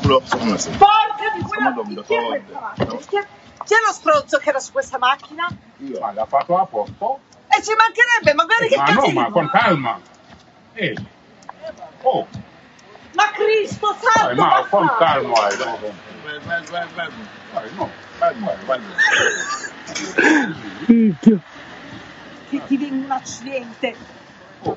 si Porca di quella dom chi dafa è questa macchina? Chi è, chi è lo stronzo che era su questa macchina? Ma l'ha fatto a posto? E ci mancherebbe, ma guarda che Ma no, casino! ma con calma. Eh. Oh, Ma Cristo santo! ma con calma. eh, no. vai vai vai vai no. vai vai vai Che ti viene un accidente! baal